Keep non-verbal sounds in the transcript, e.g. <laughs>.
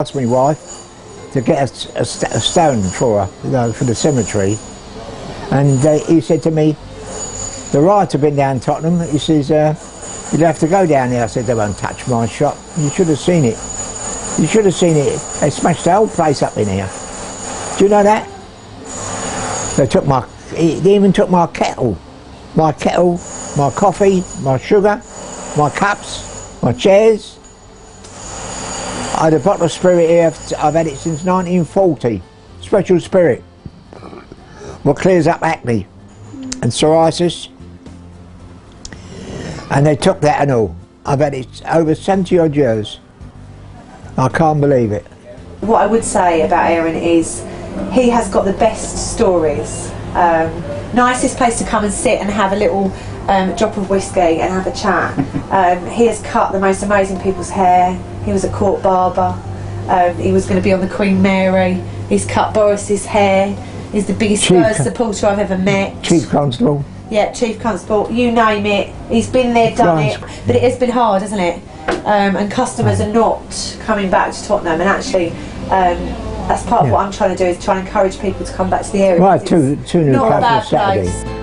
asked my wife to get a, a a stone for her, you know, for the cemetery. And uh, he said to me, the riots have been down Tottenham. He says, uh, you'd have to go down there. I said, they won't touch my shop. You should have seen it. You should have seen it. They smashed the whole place up in here. Do you know that? They took my, they even took my kettle. My kettle, my coffee, my sugar, my cups, my chairs. I had a bottle of spirit here, I've had it since 1940. Special spirit. What clears up acne and psoriasis. And they took that and all. I've had it over 70 odd years. I can't believe it. What I would say about Aaron is he has got the best stories. Um, nicest place to come and sit and have a little um, drop of whiskey and have a chat. <laughs> Um, he has cut the most amazing people's hair. He was a court barber. Um, he was going to be on the Queen Mary. He's cut Boris's hair. He's the biggest Chief Spurs supporter I've ever met. Chief Constable. Yeah, Chief Constable, you name it. He's been there, done it. But it has been hard, hasn't it? Um, and customers are not coming back to Tottenham. And actually, um, that's part of what I'm trying to do is try and encourage people to come back to the area. Right, two, two new bad Saturday. place.